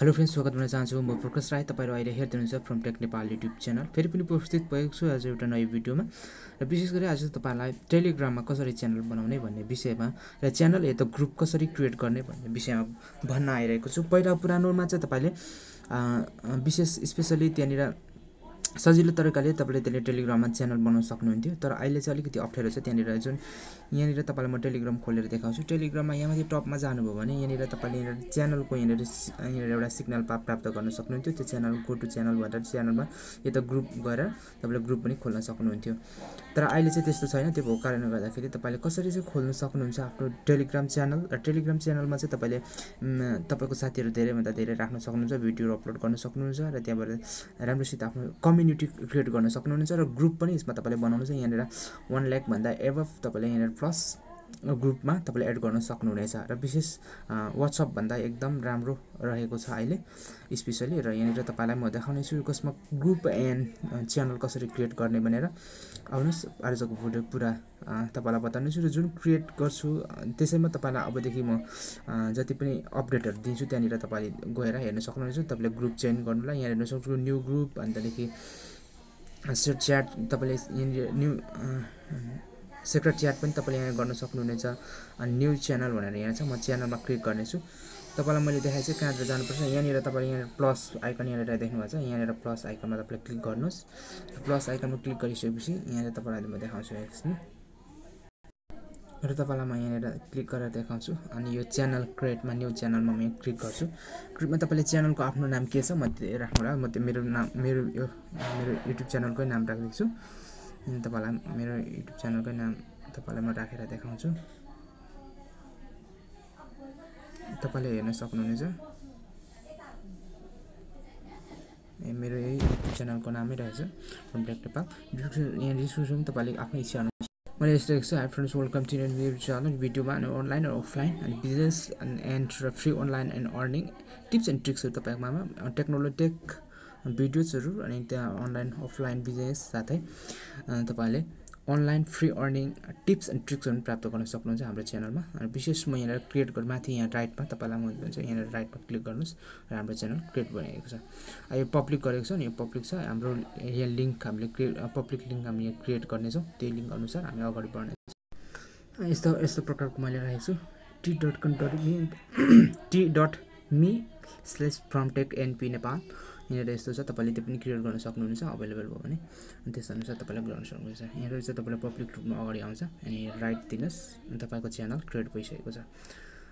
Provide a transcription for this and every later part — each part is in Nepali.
हेलो फ्रेन्ड्स स्वागत गर्न चाहन्छु म प्रकाश राई। तपाईँहरू अहिले हेर्दै हुनुहुन्छ from tech Nepal YouTube channel. फेरि पनि उपस्थित भएको छु आज एउटा नयाँ भिडियोमा। र विशेष गरी आज तपाईँहरूलाई टेलिग्राममा कसरी च्यानल बनाउने भन्ने विषयमा र च्यानल या त ग्रुप कसरी क्रिएट गर्ने भन्ने विषयमा भन्न आइरहेको छु। पहिला पुरानोमा चाहिँ तपाईँले विशेष स्पेसली त्यहाँनिर सजिलो तरिकाले तपाईँले त्यसले टेलिग्राममा च्यानल बनाउन सक्नुहुन्थ्यो। तर अहिले चाहिँ अलिकति अप्ठ्यारो छ त्यहाँनिर जुन यहाँनिर तपाईँलाई म टेलिग्राम खोलेर देखाउँछु। टेलिग्राममा यहाँ माथि टपमा जानुभयो भने यहाँनिर तपाईँले यहाँनिर च्यानलको यहाँनिर यहाँनिर एउटा सिग्नल प्राप्त गर्न सक्नुहुन्थ्यो। त्यो च्यानल गो टु च्यानल भनेर च्यानलमा यता ग्रुप गएर तपाईँले ग्रुप पनि खोल्न सक्नुहुन्थ्यो। तर अहिले चाहिँ त्यस्तो छैन। त्यो भएको कारणले गर्दाखेरि तपाईँले कसरी चाहिँ खोल्न सक्नुहुन्छ आफ्नो टेलिग्राम च्यानल र टेलिग्राम च्यानलमा चाहिँ तपाईँले तपाईँको साथीहरू धेरैभन्दा धेरै राख्न सक्नुहुन्छ भिडियोहरू अपलोड गर्न सक्नुहुन्छ र त्यहाँबाट राम्रोसित आफ्नो कम्युनिटी क्रिएट गर्न सक्नुहुन्छ र ग्रुप पनि यसमा तपाईँले बनाउनु छ यहाँनिर वान ल्याकभन्दा एभभ तपाईँले यहाँनिर प्लस ग्रुपमा तपाईँले एड गर्न सक्नुहुनेछ र विशेष वाट्सएपभन्दा एकदम राम्रो रहेको छ अहिले स्पेसली र यहाँनिर तपाईँलाई म देखाउनेछु कसमा ग्रुप एन्ड च्यानल कसरी क्रिएट गर्ने भनेर। आउनुहोस् आजको भिडियो पुरा तपाईँलाई बताउनेछु र जुन क्रिएट गर्छु त्यसैमा तपाईँलाई अबदेखि म जति पनि अपडेटहरू दिन्छु त्यहाँनिर तपाईँले गएर हेर्न सक्नुहुनेछ। तपाईँले ग्रुप चेन्ज गर्नुलाई यहाँ हेर्न सक्छु न्यू ग्रुप अनि त्यहाँदेखि च्याट तपाईँले यहाँनिर न्यू सेक्रेट च्याट पनि तपाईँले यहाँ गर्न सक्नुहुनेछ। अनि न्युज च्यानल भनेर यहाँ छ म च्यानलमा क्लिक गर्नेछु। तपाईँलाई मैले देखाएँ चाहिँ कहाँनिर जानुपर्छ यहाँनिर तपाईँले यहाँनिर प्लस आइकन यहाँनिर देख्नुभएको छ यहाँनिर प्लस आइकनमा तपाईँले क्लिक गर्नुहोस्। प्लस आइकनमा क्लिक गरिसकेपछि यहाँनिर तपाईँलाई म देखाउँछु एकछिन र तपाईँलाई म यहाँनिर क्लिक गरेर देखाउँछु। अनि यो च्यानल क्रिएटमा न्यू च्यानलमा म यहाँ क्लिक गर्छु। क्लिकमा तपाईँले च्यानलको आफ्नो नाम के छ म त्यो राख्नु म त्यो मेरो नाम मेरो यो मेरो युट्युब च्यानलकै नाम राखिदिएको छु अनि तपाईँलाई मेरो युट्युब च्यानलकै नाम तपाईँलाई म राखेर देखाउँछु। तपाईँले हेर्न सक्नुहुनेछ। ए मेरो यही युट्युब च्यानलको नामै रहेछ। टेक नेपाल। यहाँ डिस्क्रिप्सन तपाईँले आफ्नो इच्छा मैले यस्तो लेख्छु hi friends welcome to channel भिडियोमा अनि अनलाइन र अफलाइन अनि बिजनेस एन्ड र free online and earning tips and ट्रिक्सहरू तपाईँकोमा टेक्नोलोजी टेक भिडियोजहरू अनि त्यहाँ अनलाइन अफलाइन बिजनेस साथै तपाईँले online free earning tips and ट्रिक्सहरू प्राप्त गर्न सक्नुहुन्छ हाम्रो च्यानलमा। अनि विशेष म यहाँनिर क्रिएट गरेर माथि यहाँ राइटमा तपाईँलाई म यहाँनिर राइटमा क्लिक गर्नुहोस् र हाम्रो च्यानल क्रिएट बनाएको छ। यो पब्लिक गरेको छ नि यो पब्लिक छ। हाम्रो यहाँ लिङ्क हामीले क्रिएट पब्लिक लिङ्क हामी यहाँ क्रिएट गर्नेछौँ। त्यही लिङ्क अनुसार हामी अगाडि बढ्नेछौँ यस्तो यस्तो प्रकारको मैले राखेको छु। T dot com dot me T dot me slash from tech NP Nepal यहाँनिर यस्तो छ तपाईँले त्यो पनि क्रिएट गर्न सक्नुहुन्छ अभाइलेबल भयो भने। अनि त्यसअनुसार तपाईँले गर्न सक्नुहुन्छ यहाँनिर चाहिँ तपाईँलाई पब्लिक रूपमा अगाडि आउँछ अनि राइट दिनुहोस् अनि तपाईँको च्यानल क्रिएट भइसकेको छ।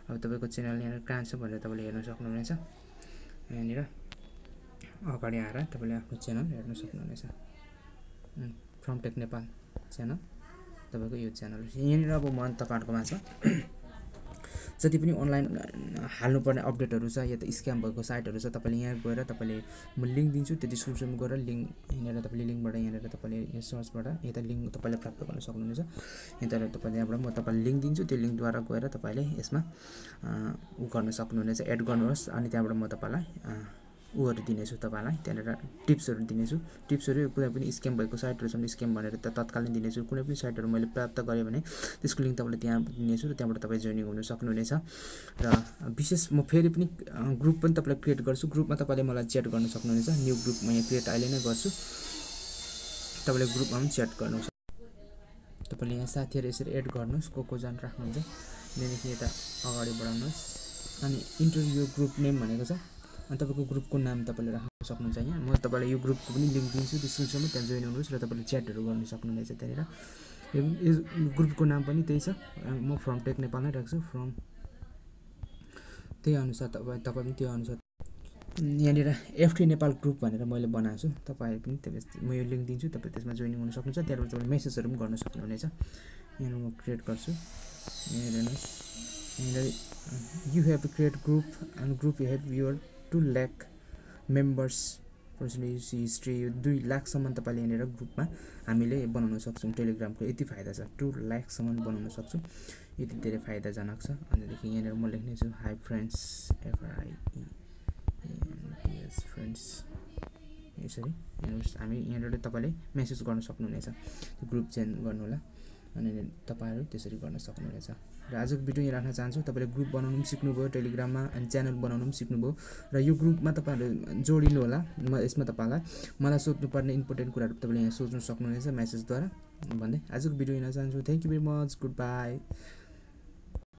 अब तपाईँको च्यानल यहाँनिर कहाँ छ भनेर तपाईँले हेर्न सक्नुहुनेछ। यहाँनिर अगाडि आएर तपाईँले आफ्नो च्यानल हेर्न सक्नुहुनेछ। फ्रम टेक नेपाल च्यानल तपाईँको यो च्यानल यहाँनिर अब म तपाईँहरूको माझमा जति पनि अनलाइन हाल्नुपर्ने अपडेटहरू छ या त स्क्याम भएको साइटहरू छ तपाईँले यहाँ गएर तपाईँले म लिङ्क दिन्छु त्यो डिस्क्रिप्सनमा गएर लिङ्क यहाँनिर तपाईँले लिङ्कबाट यहाँनिर तपाईँले सर्चबाट यता लिङ्क तपाईँले प्राप्त गर्न सक्नुहुनेछ। यता तपाईँले यहाँबाट म तपाईँलाई लिङ्क दिन्छु त्यो लिङ्कद्वारा गएर तपाईँले यसमा उ गर्न सक्नुहुनेछ एड गर्नुहोस् अनि त्यहाँबाट म तपाईँलाई उहरू दिनेछु तपाईँलाई त्यहाँनिर टिप्सहरू दिनेछु। टिप्सहरू कुनै पनि स्क्याम भएको साइटहरू छन् स्क्याम भनेर त तत्कालीन दिनेछु। कुनै पनि साइटहरू मैले प्राप्त गरेँ भने त्यसको लिङ्क तपाईँले त्यहाँ दिनेछु र त्यहाँबाट तपाईँ जोइनिङ हुन सक्नुहुनेछ। र विशेष म फेरि पनि ग्रुप पनि तपाईँलाई क्रिएट गर्छु। ग्रुपमा तपाईँले मलाई च्याट गर्न सक्नुहुनेछ। न्यू ग्रुप म यहाँ क्रिएट अहिले नै गर्छु। तपाईँले ग्रुपमा पनि च्याट गर्नु तपाईँले यहाँ साथीहरू यसरी एड गर्नुहोस् को को जान राख्नुहुन्छ। त्यहाँदेखि यता अगाडि बढाउनुहोस्। अनि इन्टरभ्यू ग्रुप नेम भनेको छ। अनि तपाईँको ग्रुपको नाम तपाईँले राख्न सक्नुहुन्छ यहाँ। म तपाईँलाई यो ग्रुपको पनि लिङ्क दिन्छु डिस्क्रिप्सनमा त्यहाँ जोइन हुनुहोस् र तपाईँले च्याटहरू गर्नु सक्नुहुनेछ त्यहाँनिर। यो ग्रुपको नाम पनि त्यही छ। म फ्रम टेक नेपाल नै राख्छु फ्रम त्यही अनुसार तपाईँ तपाईँ पनि त्यो अनुसार। यहाँनिर एफटी नेपाल ग्रुप भनेर मैले बनाएको छु। तपाईँहरू पनि त्यो म यो लिङ्क दिन्छु तपाईँ त्यसमा जोइनिङ हुन सक्नुहुन्छ। त्यहाँबाट तपाईँले मेसेजहरू पनि गर्न सक्नुहुनेछ। यहाँनिर म क्रिएट गर्छु। यहाँनिर हेर्नुहोस्। यहाँनिर you have create group and group you have your two lakh members personality history दुई लाखसम्म तपाईँले यहाँनिर ग्रुपमा हामीले बनाउन सक्छौँ टेलिग्रामको यति फाइदा छ। टु ल्याकसम्म बनाउन सक्छौँ। यति धेरै फाइदाजनक छ। अनिदेखि यहाँनिर म लेख्नेछु हाई फ्रेन्ड्स एफआरआइएस फ्रेन्ड्स यसरी हेर्नुहोस् हामी यहाँनिर तपाईँले मेसेज गर्न सक्नुहुनेछ। ग्रुप चेन्ज गर्नु होला अनि तपाईँहरू त्यसरी गर्न सक्नुहुनेछ। र आजको भिडियो यहाँ राख्न चाहन्छु तपाईँले ग्रुप बनाउनु पनि सिक्नुभयो टेलिग्राममा अनि च्यानल बनाउनु पनि सिक्नुभयो र यो ग्रुपमा तपाईँहरू जोडिनु होला म यसमा तपाईँलाई मलाई सोध्नुपर्ने इम्पोर्टेन्ट कुराहरू तपाईँले यहाँ सोध्नु सक्नुहुनेछ म्यासेजद्वारा। भन्दै आजको भिडियो यहाँ चाहन्छु। Thank you very much good bye